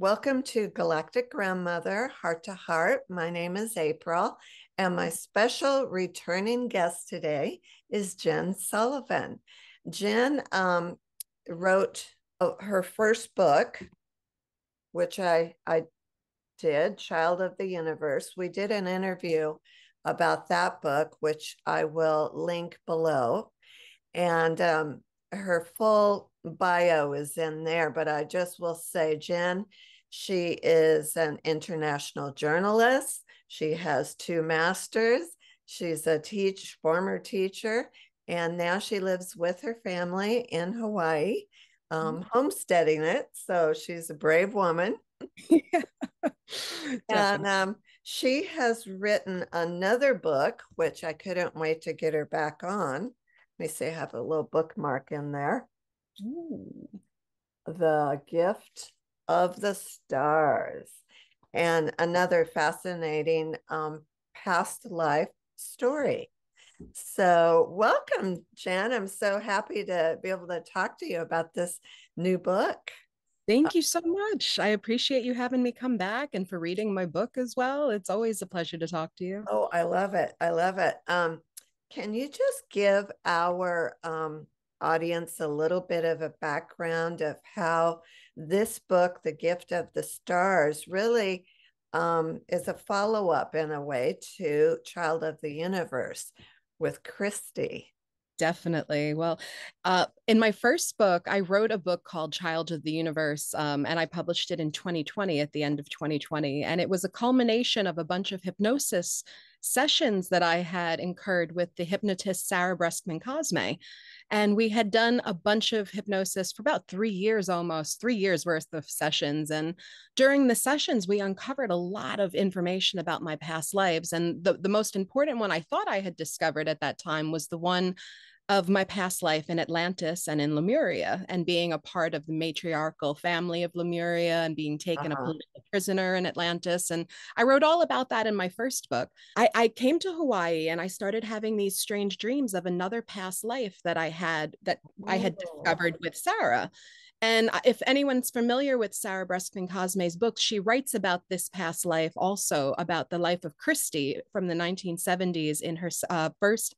welcome to Galactic Grandmother Heart to Heart. My name is April, and my special returning guest today is Jen Sullivan. Jen um, wrote uh, her first book, which I, I did, Child of the Universe. We did an interview about that book, which I will link below. And um, her full bio is in there, but I just will say, Jen, she is an international journalist. She has two masters. She's a teach former teacher, and now she lives with her family in Hawaii, um, mm-hmm. homesteading it. So she's a brave woman. and um, she has written another book, which I couldn't wait to get her back on. Let me see, I have a little bookmark in there. Ooh. The Gift of the Stars. And another fascinating um, past life story. So, welcome, Jen. I'm so happy to be able to talk to you about this new book. Thank you so much. I appreciate you having me come back and for reading my book as well. It's always a pleasure to talk to you. Oh, I love it. I love it. Um, can you just give our um, audience a little bit of a background of how this book, The Gift of the Stars, really um, is a follow up in a way to Child of the Universe with Christy? Definitely. Well, uh, in my first book, I wrote a book called Child of the Universe, um, and I published it in 2020 at the end of 2020. And it was a culmination of a bunch of hypnosis sessions that I had incurred with the hypnotist Sarah Breskman Cosme. And we had done a bunch of hypnosis for about three years almost, three years worth of sessions. And during the sessions, we uncovered a lot of information about my past lives. And the, the most important one I thought I had discovered at that time was the one of my past life in Atlantis and in Lemuria and being a part of the matriarchal family of Lemuria and being taken uh-huh. a political prisoner in Atlantis. And I wrote all about that in my first book. I, I came to Hawaii and I started having these strange dreams of another past life that I had that Ooh. I had discovered with Sarah. And if anyone's familiar with Sarah Breskman Cosme's books, she writes about this past life also about the life of Christy from the 1970s in her uh, first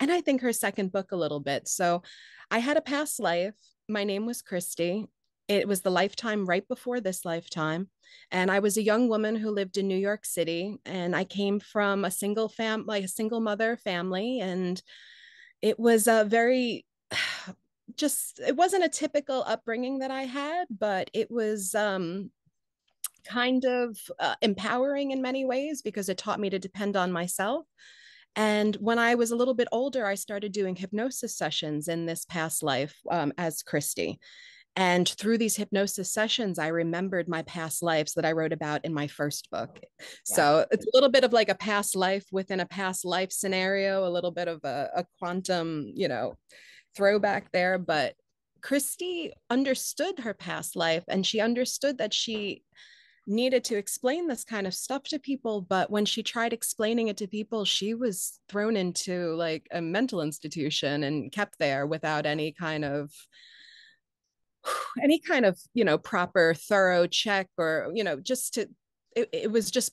and I think her second book a little bit. So I had a past life. My name was Christy. It was the lifetime right before this lifetime. And I was a young woman who lived in New York City. And I came from a single fam, like a single mother family. And it was a very, just, it wasn't a typical upbringing that I had, but it was, um, kind of uh, empowering in many ways because it taught me to depend on myself and when I was a little bit older, I started doing hypnosis sessions in this past life um, as Christy. And through these hypnosis sessions, I remembered my past lives that I wrote about in my first book. Yeah. So it's a little bit of like a past life within a past life scenario, a little bit of a, a quantum, you know, throwback there. But Christy understood her past life and she understood that she needed to explain this kind of stuff to people but when she tried explaining it to people she was thrown into like a mental institution and kept there without any kind of any kind of you know proper thorough check or you know just to it, it was just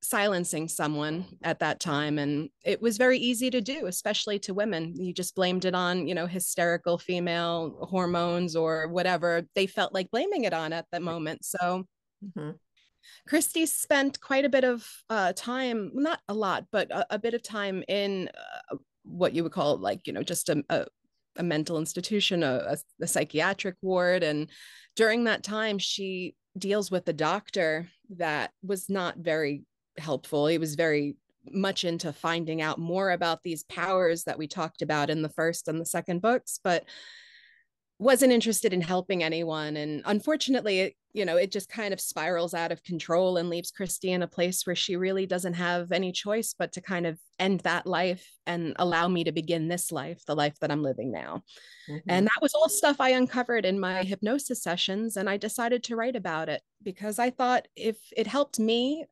silencing someone at that time and it was very easy to do especially to women you just blamed it on you know hysterical female hormones or whatever they felt like blaming it on at the moment so Mm-hmm. Christy spent quite a bit of uh, time, not a lot, but a, a bit of time in uh, what you would call like, you know, just a, a, a mental institution, a, a, psychiatric ward. And during that time, she deals with a doctor that was not very helpful. He was very much into finding out more about these powers that we talked about in the first and the second books, but wasn't interested in helping anyone and unfortunately it, you know it just kind of spirals out of control and leaves christy in a place where she really doesn't have any choice but to kind of end that life and allow me to begin this life the life that i'm living now mm-hmm. and that was all stuff i uncovered in my hypnosis sessions and i decided to write about it because i thought if it helped me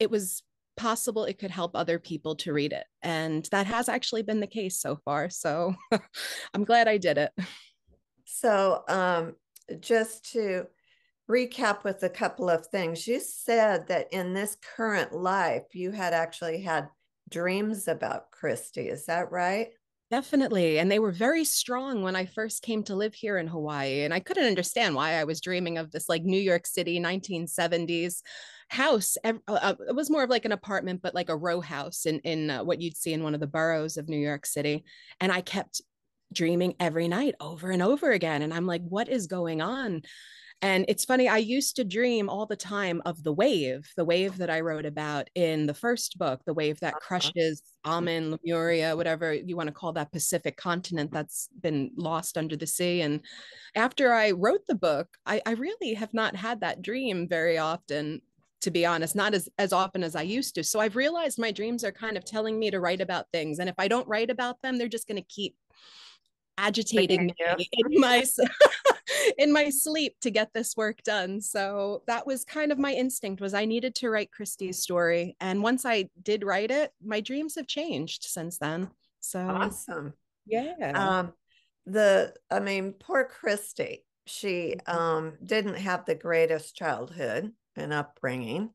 it was possible it could help other people to read it and that has actually been the case so far so i'm glad i did it so, um, just to recap with a couple of things. You said that in this current life, you had actually had dreams about Christy. Is that right? Definitely. And they were very strong when I first came to live here in Hawaii. And I couldn't understand why I was dreaming of this like New York City 1970s house. Uh, uh, it was more of like an apartment, but like a row house in, in uh, what you'd see in one of the boroughs of New York City. And I kept dreaming every night over and over again. And I'm like, what is going on? And it's funny, I used to dream all the time of the wave, the wave that I wrote about in the first book, the wave that uh-huh. crushes Aman, Lemuria, whatever you want to call that Pacific continent that's been lost under the sea. And after I wrote the book, I, I really have not had that dream very often to be honest, not as as often as I used to. So I've realized my dreams are kind of telling me to write about things, and if I don't write about them, they're just going to keep agitating me in my in my sleep to get this work done. So that was kind of my instinct was I needed to write Christy's story. And once I did write it, my dreams have changed since then. So awesome. Yeah. Um the I mean, poor Christy. She mm-hmm. um didn't have the greatest childhood and upbringing.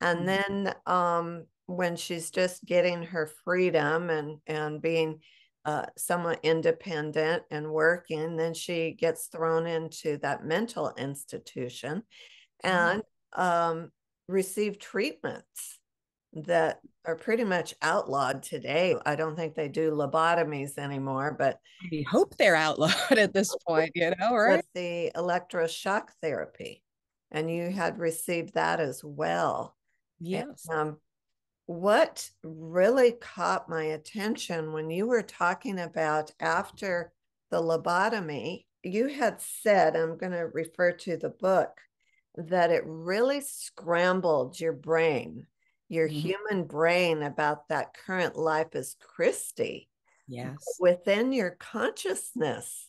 And mm-hmm. then um when she's just getting her freedom and and being uh, somewhat independent and working. Then she gets thrown into that mental institution mm-hmm. and mm-hmm. um, receive treatments that are pretty much outlawed today. I don't think they do lobotomies anymore, but we hope they're outlawed at this point, you know, right? The electroshock therapy. And you had received that as well. Yes. And, um, what really caught my attention when you were talking about after the lobotomy, you had said, I'm going to refer to the book, that it really scrambled your brain, your mm-hmm. human brain about that current life as Christy. Yes. Within your consciousness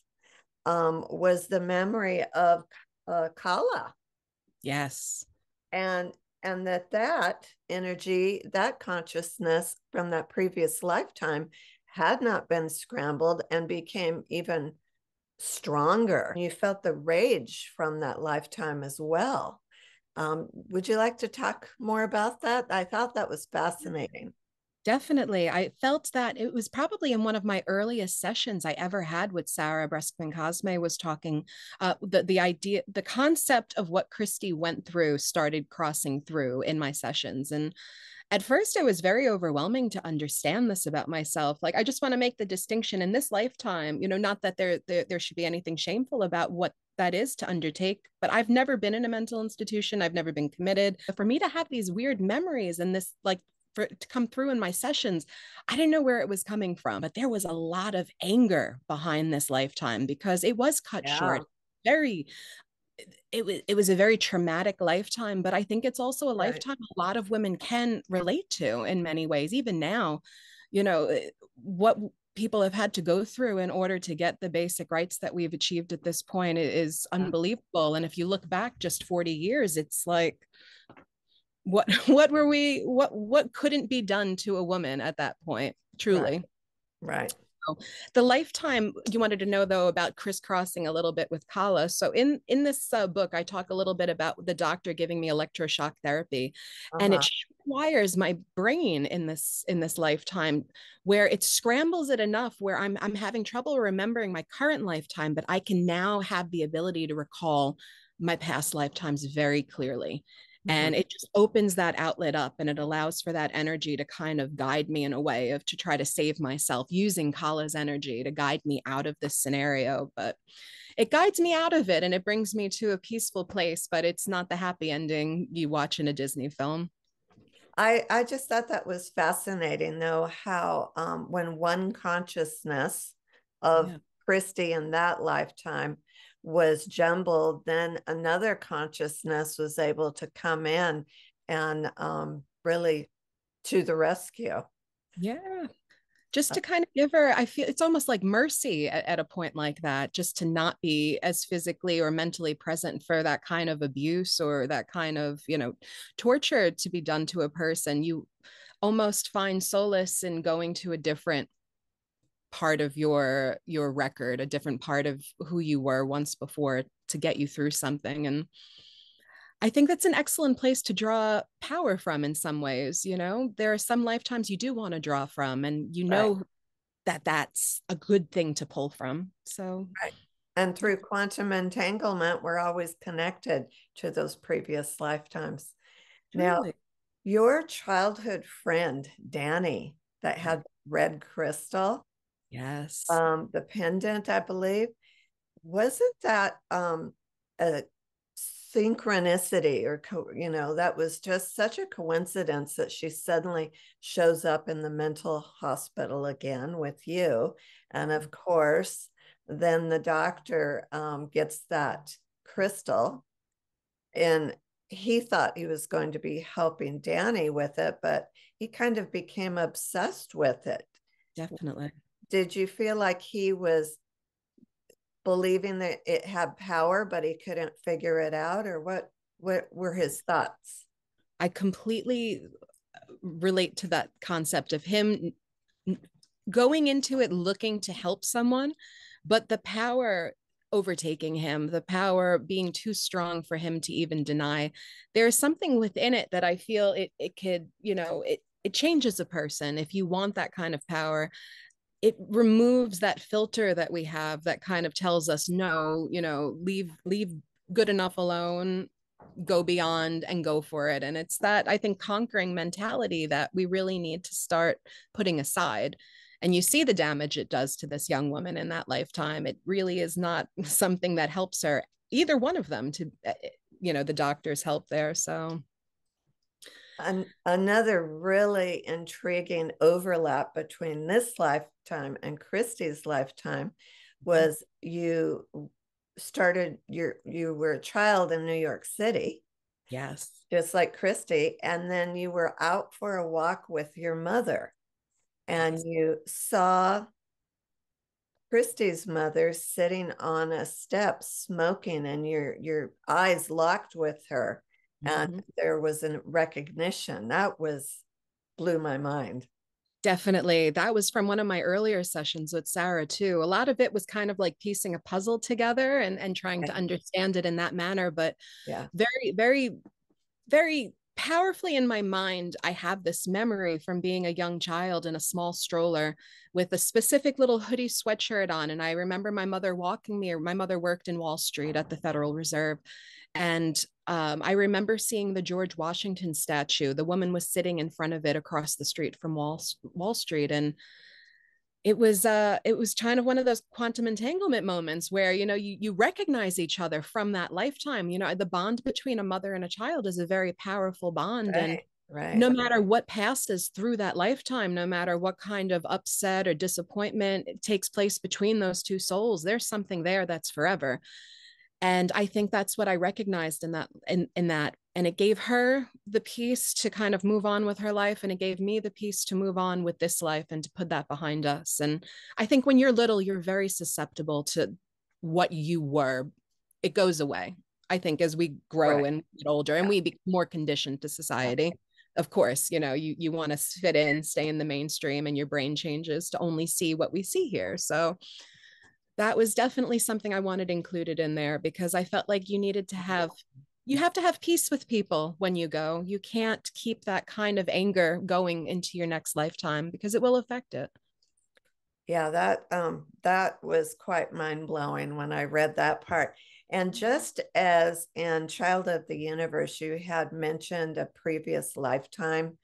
um, was the memory of uh, Kala. Yes. And and that that energy that consciousness from that previous lifetime had not been scrambled and became even stronger. You felt the rage from that lifetime as well. Um, would you like to talk more about that? I thought that was fascinating Definitely. I felt that it was probably in one of my earliest sessions I ever had with Sarah Breskman Cosme was talking uh, the, the idea, the concept of what Christy went through started crossing through in my sessions. And at first it was very overwhelming to understand this about myself. Like, I just want to make the distinction in this lifetime, you know, not that there, there, there should be anything shameful about what that is to undertake but i've never been in a mental institution i've never been committed for me to have these weird memories and this like for to come through in my sessions i didn't know where it was coming from but there was a lot of anger behind this lifetime because it was cut yeah. short very it was it was a very traumatic lifetime but i think it's also a right. lifetime a lot of women can relate to in many ways even now you know eh, what people have had to go through in order to get the basic rights that we've achieved at this point is unbelievable and if you look back just 40 years it's like what what were we what what couldn't be done to a woman at that point truly right, right. So the lifetime you wanted to know though about crisscrossing a little bit with kala so in in this uh, book i talk a little bit about the doctor giving me electroshock therapy uh-huh. and it uh-huh. wires my brain in this in this lifetime where it scrambles it enough where i'm i'm having trouble remembering my current lifetime but i can now have the ability to recall my past lifetimes very clearly and mm-hmm. it just opens that outlet up and it allows for that energy to kind of guide me in a way of to try to save myself using kala's energy to guide me out of this scenario but it guides me out of it and it brings me to a peaceful place but it's not the happy ending you watch in a disney film I, I just thought that was fascinating, though, how um, when one consciousness of yeah. Christy in that lifetime was jumbled, then another consciousness was able to come in and um, really to the rescue. Yeah. Just uh to kind of give her, I feel it's almost like mercy at, at, a point like that, just to not be as physically or mentally present for that kind of abuse or that kind of, you know, torture to be done to a person. You almost find solace in going to a different part of your your record a different part of who you were once before to get you through something and I think that's an excellent place to draw power from in some ways. You know, there are some lifetimes you do want to draw from, and you know right. that that's a good thing to pull from. So, right. And through quantum entanglement, we're always connected to those previous lifetimes. Now, your childhood friend, Danny, that mm. had red crystal. Yes. Um, the pendant, I believe. Wasn't that um a synchronicity or co- you know that was just such a coincidence that she suddenly shows up in the mental hospital again with you. And of course then the doctor um, gets that crystal. And he thought he was going to be helping danny with it but he kind of became obsessed with it. Definitely did you feel like he was believing that it had power, but he couldn't figure it out, or what? What were his thoughts? I completely relate to that concept of him going into it looking to help someone, but the power overtaking him, the power being too strong for him to even deny. There's something within it that I feel it it could, you know, it it changes a person if you want that kind of power it removes that filter that we have that kind of tells us no you know leave leave good enough alone go beyond and go for it. And it's that i think conquering mentality that we really need to start putting aside. And you see the damage it does to this young woman in that lifetime. It really is not something that helps her either one of them to eh, eh, you know the doctor's help there so an, another really intriguing overlap between this lifetime and Christie's lifetime mm-hmm. was you started your you were a child in New York City. Yes. Just like Christy. And then you were out for a walk with your mother and yes. you saw Christy's mother sitting on a step smoking and your your eyes locked with her and mm-hmm. there was a recognition. That was blew my mind. Definitely. That was from one of my earlier sessions with sarah too. A lot of it was kind of like piecing a puzzle together and and trying to understand it in that manner but yeah. very very very powerfully in my mind i have this memory from being a young child in a small stroller with a specific little hoodie sweatshirt on and i remember my mother walking me or my mother worked in wall street at the federal reserve and um, I remember seeing the George Washington statue. The woman was sitting in front of it across the street from Wall Wall Street, and it was uh, it was kind of one of those quantum entanglement moments where you know you you recognize each other from that lifetime. You know, the bond between a mother and a child is a very powerful bond, right. and Right. No matter what passes through that lifetime, no matter what kind of upset or disappointment takes place between those two souls, there's something there that's forever and i think that's what i recognized in that in, in that and it gave her the peace to kind of move on with her life and it gave me the peace to move on with this life and to put that behind us. And i think when you're little you're very susceptible to what you were. It goes away i think as we grow right. and get older and we become more conditioned to society. Of course you know you you want to fit in stay in the mainstream and your brain changes to only see what we see here. So that was definitely something I wanted included in there because I felt like you needed to have you have to have peace with people when you go. You can't keep that kind of anger going into your next lifetime because it will affect it. Yeah, that um that was quite mind-blowing when I read that part. And just as in Child of the Universe, you had mentioned a previous lifetime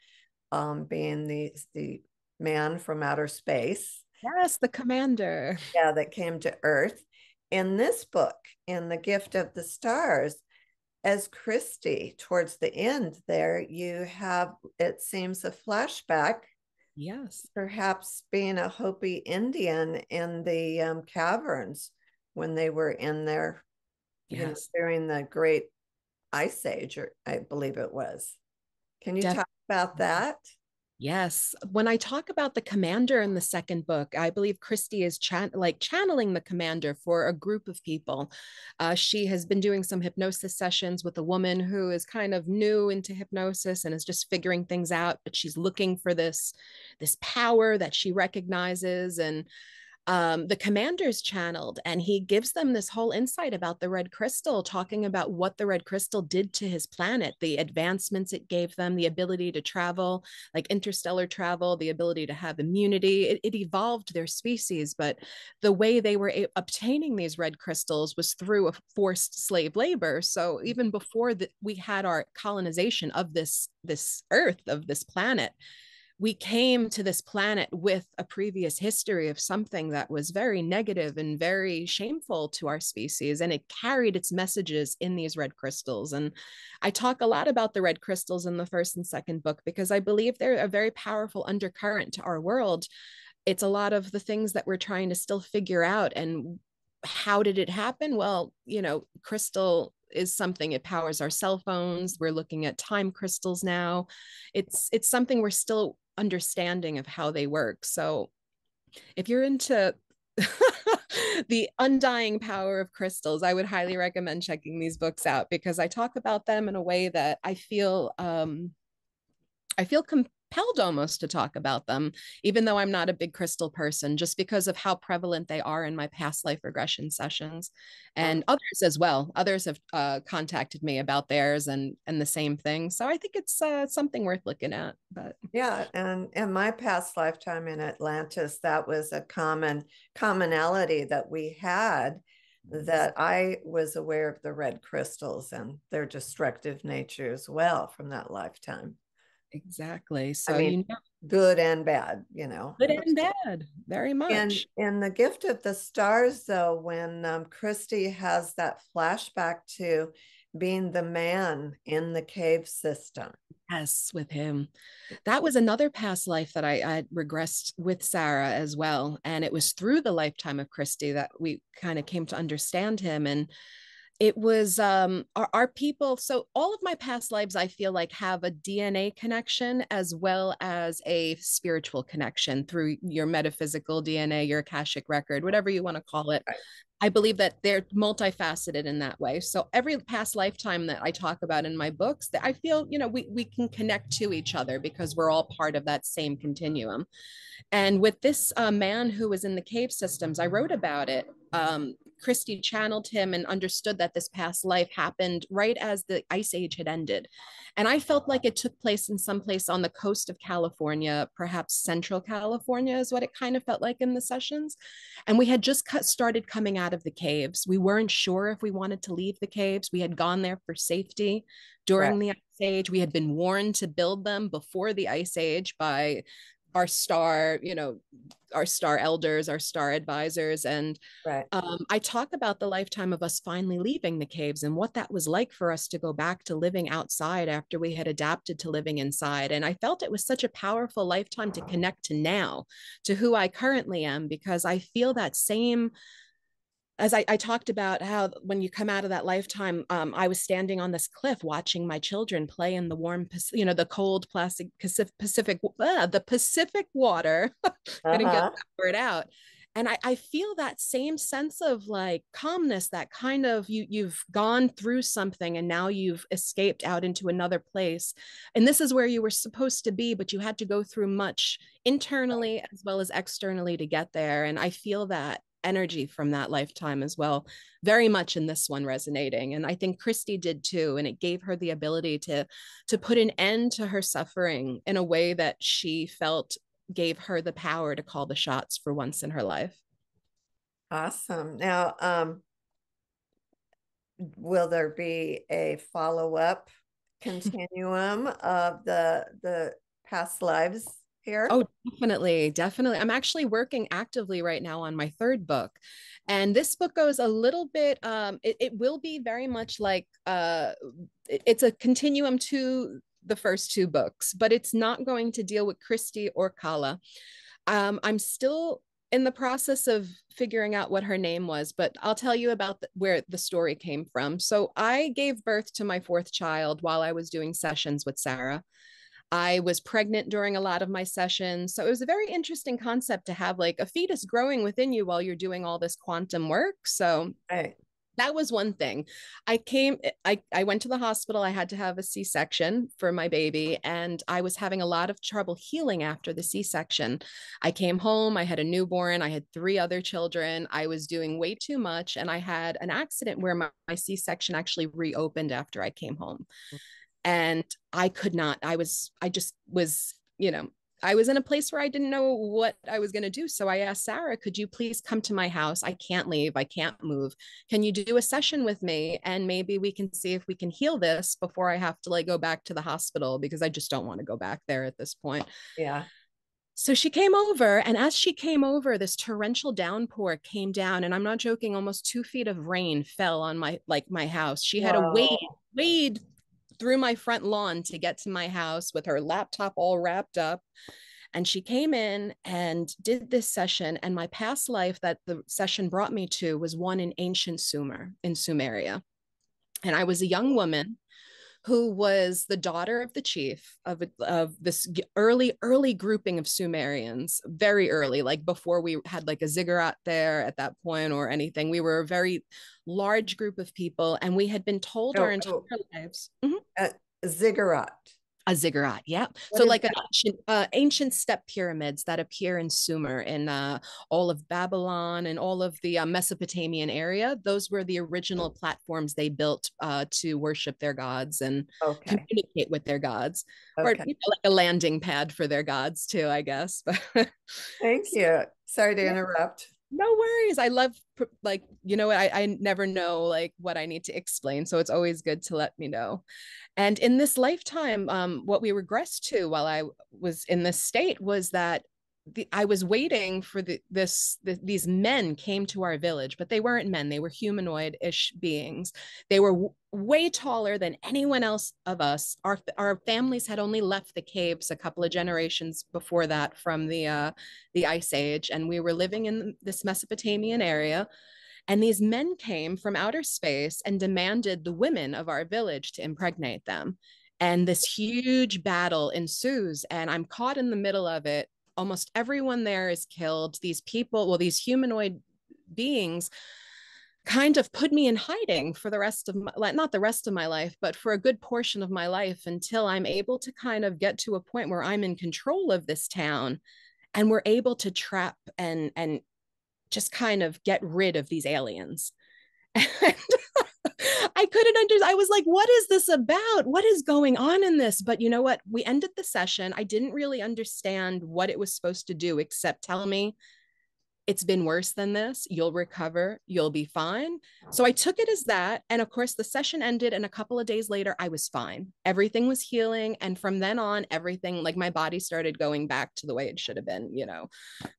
um, being the the man from outer space. Yes, the commander. Yeah, that came to Earth. In this book, in The Gift of the Stars, as Christy, towards the end there, you have, it seems, a flashback. Yes. Perhaps being a Hopi Indian in the um, caverns when they were in there yes. you know, during the Great Ice Age, or I believe it was. Can you Def- talk about that? Yes. When I talk about the commander in the second book, I believe Christy is like channeling the commander for a group of people. Uh, she has been doing some hypnosis sessions with a woman who is kind of new into hypnosis and is just figuring things out, but she's looking for this this power that she recognizes and um, the commanders channeled and he gives them this whole insight about the red crystal talking about what the red crystal did to his planet the advancements it gave them the ability to travel like interstellar travel the ability to have immunity. It, it evolved their species but the way they were a- obtaining these red crystals was through a forced slave labor. So even before that we had our colonization of this this earth of this planet we came to this planet with a previous history of something that was very negative and very shameful to our species and it carried its messages in these red crystals. And i talk a lot about the red crystals in the first and second book because i believe they're a very powerful undercurrent to our world. It's a lot of the things that we're trying to still figure out and how did it happen? Well you know crystal is something it powers our cell phones we're looking at time crystals now. It's it's something we're still understanding of how they work. So if you're into the undying power of crystals, I would highly recommend checking these books out because I talk about them in a way that I feel um, I feel com- compelled almost to talk about them, even though I'm not a big crystal person, just because of how prevalent they are in my past life regression sessions, and others as well. Others have uh, contacted me about theirs and and the same thing. So I think it's uh, something worth looking at. But yeah, and in my past lifetime in Atlantis, that was a common commonality that we had that I was aware of the red crystals and their destructive nature as well from that lifetime. Exactly. So I mean, you know, good and bad, you know. Good and bad, very much. And in the gift of the stars, though, when um, Christy has that flashback to being the man in the cave system. Yes, with him. That was another past life that I, I regressed with Sarah as well. And it was through the lifetime of Christy that we kind of came to understand him. And it was um our, our, people so all of my past lives i feel like have a dna connection as well as a spiritual connection through your metaphysical dna your akashic record whatever you want to call it. I believe that they're multifaceted in that way. So every past lifetime that i talk about in my books that i feel you know we, we can connect to each other because we're all part of that same continuum. And with this uh, man who was in the cave systems i wrote about it um, Christy channeled him and understood that this past life happened right as the ice age had ended. And I felt like it took place in some place on the coast of California, perhaps central California is what it kind of felt like in the sessions. And we had just cut, started coming out of the caves. We weren't sure if we wanted to leave the caves. We had gone there for safety during the ice age. We had been warned to build them before the ice age by our star you know our star elders our star advisors and right. um, i talk about the lifetime of us finally leaving the caves and what that was like for us to go back to living outside after we had adapted to living inside and i felt it was such a powerful lifetime to connect to now to who i currently am because i feel that same as I, I, talked about how when you come out of that lifetime, um, I was standing on this cliff watching my children play in the warm, you know, the cold plastic Pacific, Pacific uh, the Pacific water. Gonna get uh-huh. that word out. And I, I feel that same sense of like calmness, that kind of you you've gone through something and now you've escaped out into another place. And this is where you were supposed to be, but you had to go through much internally as well as externally to get there. And I feel that energy from that lifetime as well very much in this one resonating. And i think christy did too and it gave her the ability to to put an end to her suffering in a way that she felt gave her the power to call the shots for once in her life. Awesome. Now um will there be a follow-up continuum of the the past lives here? Oh, definitely. Definitely. I'm actually working actively right now on my third book. And this book goes a little bit, um, it, it will be very much like uh, it, it's a continuum to the first two books, but it's not going to deal with Christy or Kala. Um, I'm still in the process of figuring out what her name was, but I'll tell you about the, where the story came from. So I gave birth to my fourth child while I was doing sessions with Sarah. I was pregnant during a lot of my sessions. So it was a very interesting concept to have like a fetus growing within you while you're doing all this quantum work. So right. that was one thing. I came, I, I went to the hospital. I had to have a C section for my baby, and I was having a lot of trouble healing after the C section. I came home, I had a newborn, I had three other children. I was doing way too much, and I had an accident where my, my C section actually reopened after I came home. Mm-hmm. And I could not, I was, I just was, you know, I was in a place where I didn't know what I was going to do. So I asked Sarah, could you please come to my house? I can't leave. I can't move. Can you do a session with me? And maybe we can see if we can heal this before I have to like go back to the hospital because I just don't want to go back there at this point. Yeah. So she came over, and as she came over, this torrential downpour came down, and I'm not joking. Almost two feet of rain fell on my like my house. She had Whoa. to wade wade through my front lawn to get to my house with her laptop all wrapped up. And she came in and did this session. And my past life that the session brought me to was one in ancient Sumer, in Sumeria. And I was a young woman who was the daughter of the chief of, of this early early grouping of sumerians very early like before we had like a ziggurat there at that point or anything we were a very large group of people and we had been told oh, our entire oh. lives mm-hmm. uh, ziggurat a ziggurat, yeah. What so like an ancient, uh, ancient step pyramids that appear in Sumer, in uh, all of Babylon and all of the uh, Mesopotamian area. Those were the original platforms they built uh, to worship their gods and okay. communicate with their gods, okay. or you know, like a landing pad for their gods too, I guess. Thank you. Sorry to interrupt no worries. I love like you know I, I never know like what i need to explain so it's always good to let me know. And in this lifetime um, what we regressed to while i was in this state was that the, I was waiting for the, this the, these men came to our village, but they weren't men; they were humanoid-ish beings. They were w- way taller than anyone else of us. Our our families had only left the caves a couple of generations before that from the uh, the Ice Age, and we were living in this Mesopotamian area. And these men came from outer space and demanded the women of our village to impregnate them. And this huge battle ensues, and I'm caught in the middle of it almost everyone there is killed. These people, well, these humanoid beings kind of put me in hiding for the rest of my not the rest of my life but for a good portion of my life until i'm able to kind of get to a point where i'm in control of this town and we're able to trap and and just kind of get rid of these aliens and I couldn't understand. I was like, what is this about? What is going on in this? But you know what? We ended the session. I didn't really understand what it was supposed to do, except tell me it's been worse than this. You'll recover. You'll be fine. So I took it as that. And of course, the session ended. And a couple of days later, I was fine. Everything was healing. And from then on, everything like my body started going back to the way it should have been, you know,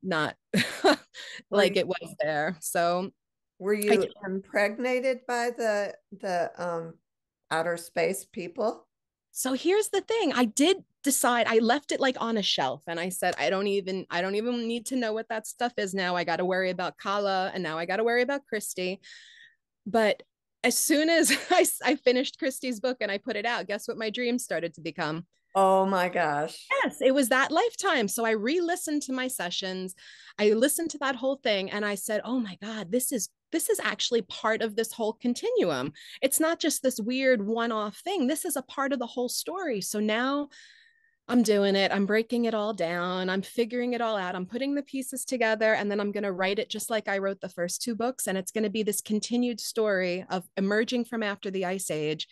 not like it was there. So were you impregnated by the the um outer space people? So here's the thing. I did decide I left it like on a shelf and I said I don't even I don't even need to know what that stuff is now. I got to worry about Kala and now I got to worry about Christy. But as soon as I, I finished Christy's book and I put it out, guess what my dreams started to become? Oh my gosh. Yes, it was that lifetime. So I re listened to my sessions. I listened to that whole thing and I said, oh my God, this is this is actually part of this whole continuum. It's not just this weird one off thing. This is a part of the whole story. So now I'm doing it. I'm breaking it all down. I'm figuring it all out. I'm putting the pieces together and then I'm going to write it just like I wrote the first two books. And it's going to be this continued story of emerging from after the ice age,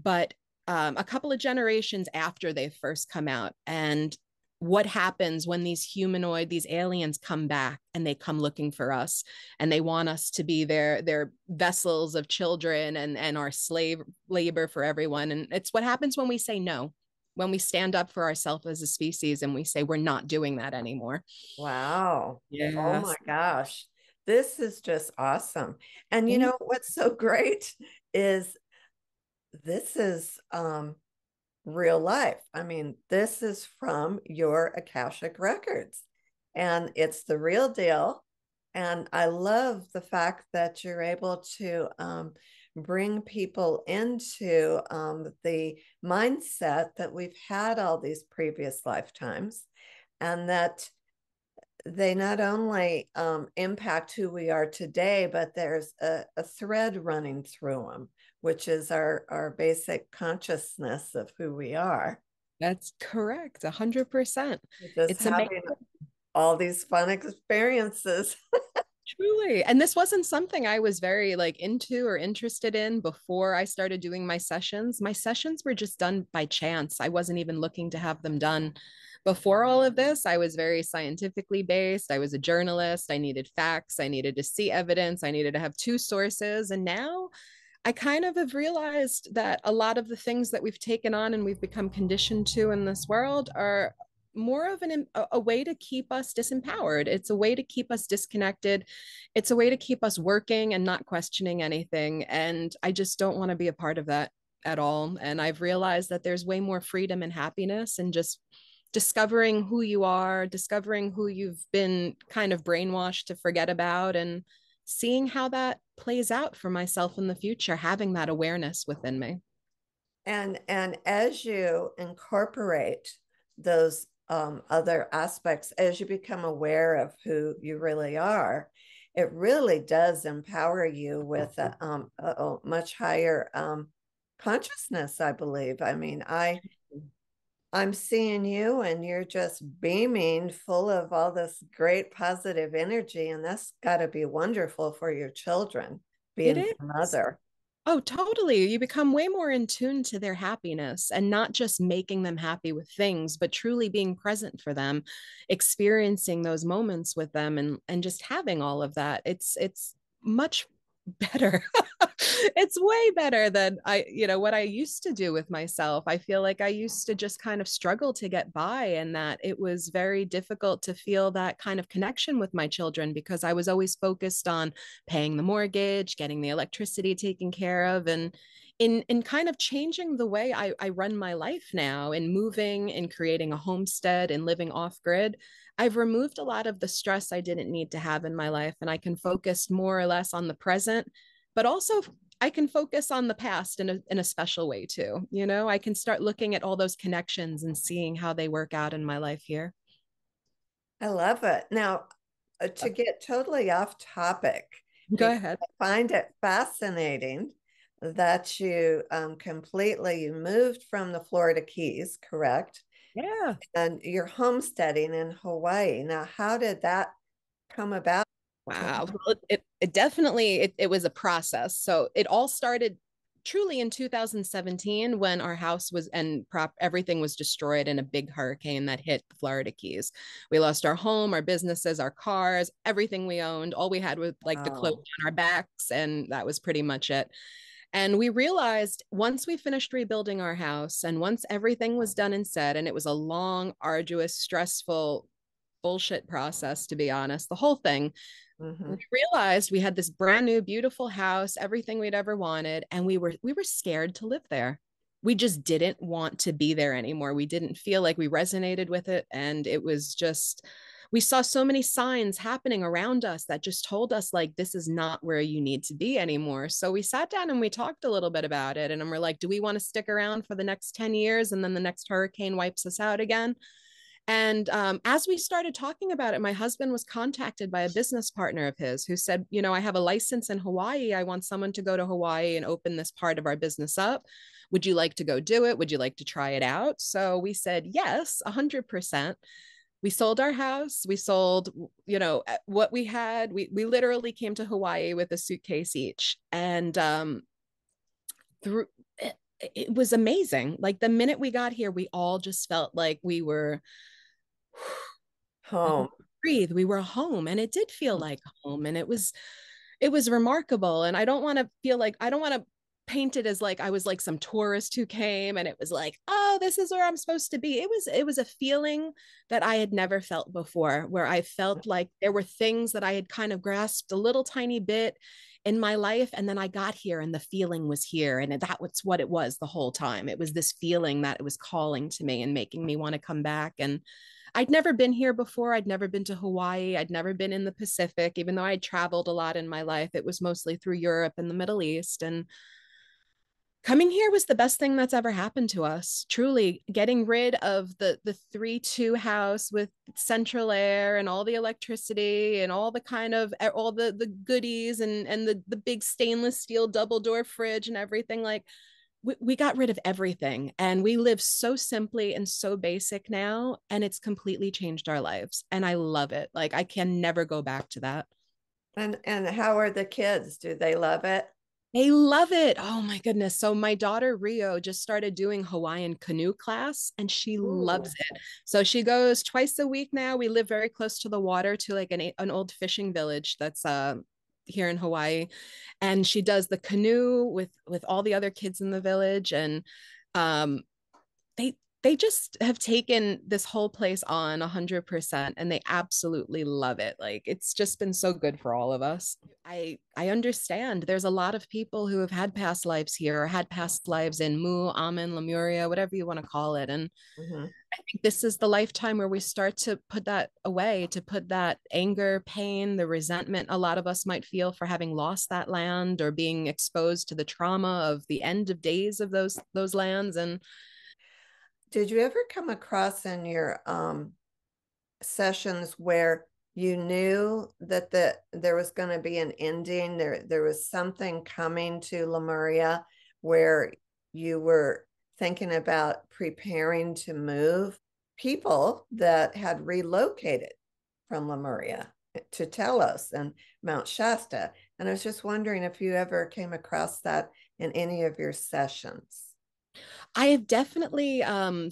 but um, a couple of generations after they first come out. And what happens when these humanoid these aliens come back and they come looking for us and they want us to be their their vessels of children and and our slave labor for everyone. And it's what happens when we say no when we stand up for ourselves as a species and we say we're not doing that anymore. Wow. Yes. oh my gosh. This is just awesome. And you know what's so great is this is um real life. I mean, this is from your Akashic records and it's the real deal. And I love the fact that you're able to um, bring people into um, the mindset that we've had all these previous lifetimes and that they not only um, impact who we are today, but there's a, a, thread running through them, which is our, our basic consciousness of who we are. That's correct. A hundred percent. It's having all these fun experiences. Truly. And this wasn't something I was very like into or interested in before I started doing my sessions. My sessions were just done by chance. I wasn't even looking to have them done before all of this. I was very scientifically based. I was a journalist. I needed facts. I needed to see evidence. I needed to have two sources. And now I kind of have realized that a lot of the things that we've taken on and we've become conditioned to in this world are more of an a way to keep us disempowered. It's a way to keep us disconnected. It's a way to keep us working and not questioning anything and i just don't want to be a part of that at all and i've realized that there's way more freedom and happiness and just discovering who you are discovering who you've been kind of brainwashed to forget about and seeing how that plays out for myself in the future having that awareness within me. And and as you incorporate those um, other aspects as you become aware of who you really are it really does empower you with a, um, a much higher um, consciousness i believe. I mean i i'm seeing you and you're just beaming full of all this great positive energy and that's got to be wonderful for your children being a mother Oh, totally. You become way more in tune to their happiness and not just making them happy with things, but truly being present for them, experiencing those moments with them and and just having all of that. It's it's much better. it's way better than I, you know, what I used to do with myself. I feel like I used to just kind of struggle to get by and that it was very difficult to feel that kind of connection with my children because I was always focused on paying the mortgage, getting the electricity taken care of and in in kind of changing the way I, I run my life now and moving and creating a homestead and living off grid I've removed a lot of the stress I didn't need to have in my life, and I can focus more or less on the present, but also I can focus on the past in a, in a special way too. You know, I can start looking at all those connections and seeing how they work out in my life here. I love it. Now, uh, to get totally off topic, go ahead. I find it fascinating that you um, completely you moved from the Florida Keys, correct? Yeah. And you're homesteading in Hawaii. Now, how did that come about? Wow. Well, it, it definitely it, it was a process. So it all started truly in 2017 when our house was and prop everything was destroyed in a big hurricane that hit the Florida Keys. We lost our home, our businesses, our cars, everything we owned. All we had was like wow. the clothes on our backs, and that was pretty much it. And we realized once we finished rebuilding our house and once everything was done and said, and it was a long, arduous, stressful bullshit process, to be honest, the whole thing. Mm-hmm. We realized we had this brand new, beautiful house, everything we'd ever wanted, and we were we were scared to live there. We just didn't want to be there anymore. We didn't feel like we resonated with it, and it was just we saw so many signs happening around us that just told us like this is not where you need to be anymore so we sat down and we talked a little bit about it and we're like do we want to stick around for the next 10 years and then the next hurricane wipes us out again and um, as we started talking about it, my husband was contacted by a business partner of his who said, You know, I have a license in Hawaii. I want someone to go to Hawaii and open this part of our business up. Would you like to go do it? Would you like to try it out? So we said, Yes, 100% we sold our house we sold you know what we had we we literally came to hawaii with a suitcase each and um through it, it was amazing. Like the minute we got here we all just felt like we were home. breathe we were home and it did feel like home and it was it was remarkable and i don't want to feel like i don't want to painted as like I was like some tourist who came and it was like, oh, this is where I'm supposed to be. It was it was a feeling that I had never felt before where I felt like there were things that I had kind of grasped a little tiny bit in my life and then I got here and the feeling was here and that was what it was the whole time. It was this feeling that it was calling to me and making me want to come back and I'd never been here before. I'd never been to Hawaii. I'd never been in the Pacific, even though I'd traveled a lot in my life. It was mostly through Europe and the Middle East. And coming here was the best thing that's ever happened to us truly getting rid of the the 3-2 house with central air and all the electricity and all the kind of all the the goodies and and the the big stainless steel double door fridge and everything like we, we got rid of everything and we live so simply and so basic now and it's completely changed our lives and i love it like i can never go back to that. And and how are the kids? Do they love it they love it. Oh my goodness. So my daughter Rio just started doing Hawaiian canoe class and she Ooh. loves it. So she goes twice a week now. We live very close to the water to like an an old fishing village that's uh here in Hawaii and she does the canoe with with all the other kids in the village and um they they just have taken this whole place on 100% and they absolutely love it like it's just been so good for all of us i i understand there's a lot of people who have had past lives here or had past lives in mu amen lemuria whatever you want to call it and mm-hmm. i think this is the lifetime where we start to put that away to put that anger pain the resentment a lot of us might feel for having lost that land or being exposed to the trauma of the end of days of those those lands and did you ever come across in your um, sessions where you knew that the there was going to be an ending there there was something coming to lemuria where you were thinking about preparing to move people that had relocated from lemuria to telos and mount shasta? And i was just wondering if you ever came across that in any of your sessions I have definitely um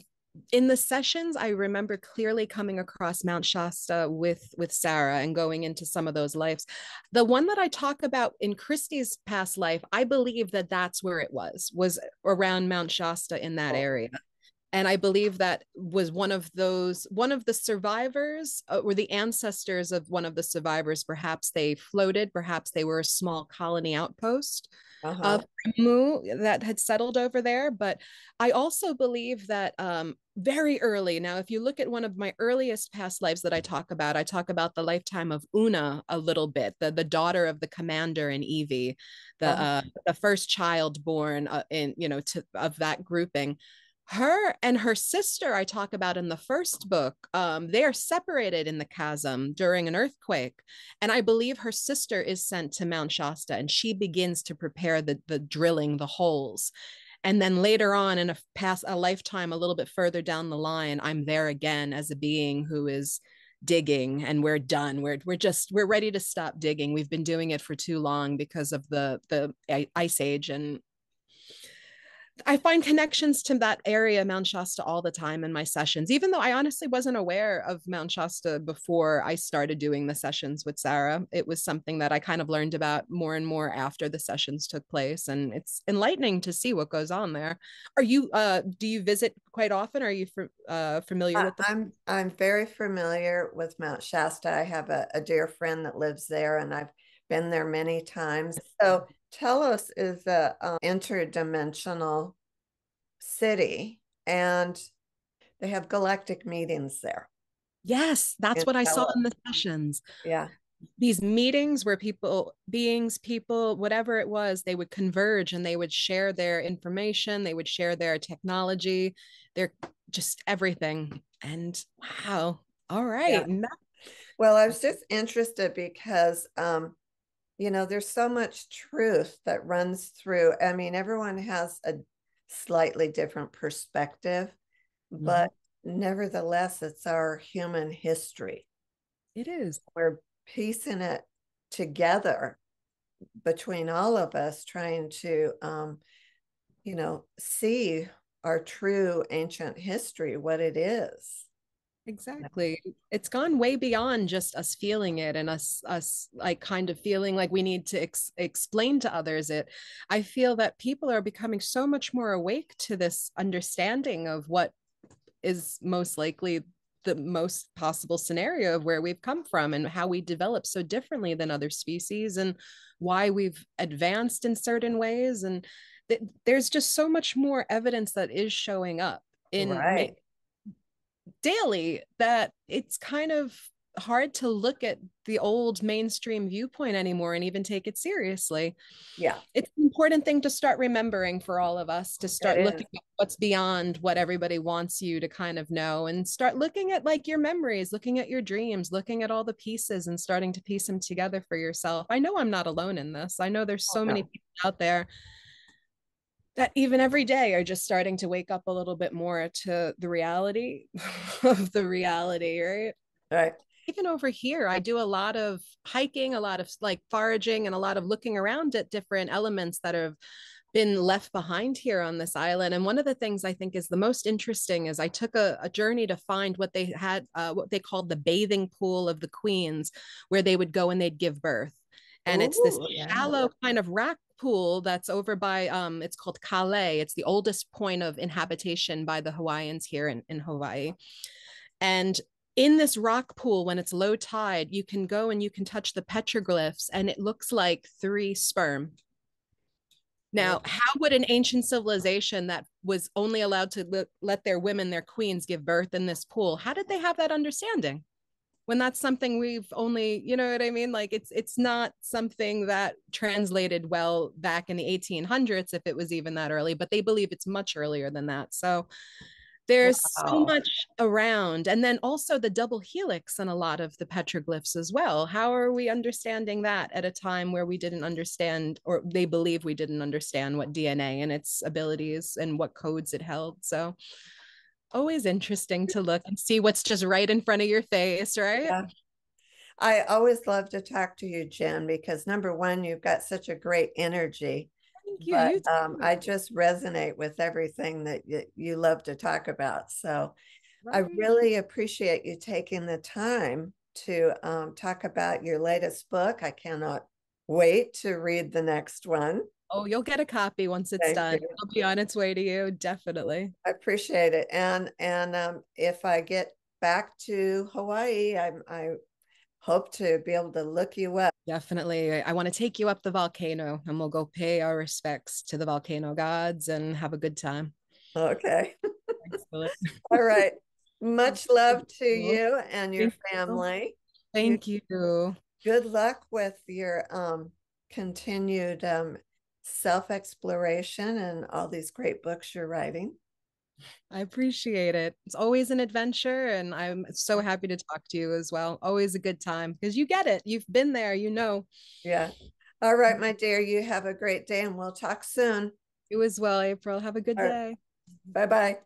in the sessions i remember clearly coming across mount shasta with with sarah and going into some of those lives the one that i talk about in Christie's past life i believe that that's where it was was around mount shasta in that oh. area and i believe that was one of those one of the survivors uh, or the ancestors of one of the survivors perhaps they floated perhaps they were a small colony outpost uh-huh. of Mu that had settled over there. But I also believe that um, very early, now, if you look at one of my earliest past lives that I talk about, I talk about the lifetime of Una a little bit, the, the daughter of the commander in evie the, uh-huh. uh, the first child born uh, in, you know, to, of that grouping her and her sister i talk about in the first book um, they are separated in the chasm during an earthquake and i believe her sister is sent to mount shasta and she begins to prepare the, the drilling the holes and then later on in a past a lifetime a little bit further down the line i'm there again as a being who is digging and we're done we're we're just we're ready to stop digging we've been doing it for too long because of the the ice age and I find connections to that area, Mount Shasta, all the time in my sessions, even though I honestly wasn't aware of Mount Shasta before I started doing the sessions with Sarah. It was something that I kind of learned about more and more after the sessions took place. And it's enlightening to see what goes on there. Are you, uh, do you visit quite often? Are you uh, familiar with the- I'm, I'm very familiar with Mount Shasta. I have a, a dear friend that lives there and I've been there many times. So Telos is a um, interdimensional city and they have galactic meetings there. Yes, that's what Telos. I saw in the sessions. Yeah. These meetings where people, beings, people, whatever it was, they would converge and they would share their information, they would share their technology, their just everything. And wow. All right. Yeah. Well, I was just interested because um, you know there's so much truth that runs through. I mean everyone has a slightly different perspective mm-hmm. but nevertheless it's our human history. It is. We're piecing it together between all of us trying to um, you know see our true ancient history what it is exactly. It's gone way beyond just us feeling it and us us like kind of feeling like we need to ex- explain to others it. I feel that people are becoming so much more awake to this understanding of what is most likely the most possible scenario of where we've come from and how we develop so differently than other species and why we've advanced in certain ways. And th- there's just so much more evidence that is showing up in right daily that it's kind of hard to look at the old mainstream viewpoint anymore and even take it seriously. Yeah. It's an important thing to start remembering for all of us to start looking at what's beyond what everybody wants you to kind of know and start looking at like your memories, looking at your dreams, looking at all the pieces and starting to piece them together for yourself. I know I'm not alone in this. I know there's so oh, no. many people out there that even every day are just starting to wake up a little bit more to the reality of the reality, right? Right even over here, I do a lot of hiking, a lot of like foraging, and a lot of looking around at different elements that have been left behind here on this island. And one of the things I think is the most interesting is I took a, a journey to find what they had, uh, what they called the bathing pool of the queens, where they would go and they'd give birth. And Ooh, it's this yeah. shallow kind of rock pool that's over by um it's called Kalae. It's the oldest point of inhabitation by the Hawaiians here in, in Hawaii. And in this rock pool when it's low tide you can go and you can touch the petroglyphs and it looks like three sperm now how would an ancient civilization that was only allowed to let their women their queens give birth in this pool how did they have that understanding when that's something we've only you know what i mean? Like it's it's not something that translated well back in the 1800s if it was even that early but they believe it's much earlier than that. So there's wow. so much around and then also the double helix and a lot of the petroglyphs as well. How are we understanding that at a time where we didn't understand or they believe we didn't understand what dna and its abilities and what codes it held? So always interesting to look and see what's just right in front of your face right yeah. I always love to talk to you, Jen, because number one, you've got such a great energy you. But you um, I just resonate with everything that you, you love to talk about. So right. I really appreciate you taking the time to um, talk about your latest book. I cannot wait to read the next one. Oh, you'll get a copy once it's Thank done. You. It'll be on its way to you, definitely. I appreciate it. And and um, if I get back to Hawaii, I I hope to be able to look you up. Definitely. I want to take you up the volcano and we'll go pay our respects to the volcano gods and have a good time. Okay. All right. Much love to you and your family. Thank you. Good luck with your um, continued um, self exploration and all these great books you're writing. I appreciate it. It's always an adventure, and I'm so happy to talk to you as well. Always a good time because you get it. You've been there, you know. Yeah. All right, my dear. You have a great day, and we'll talk soon. You as well, April. Have a good day. Bye bye.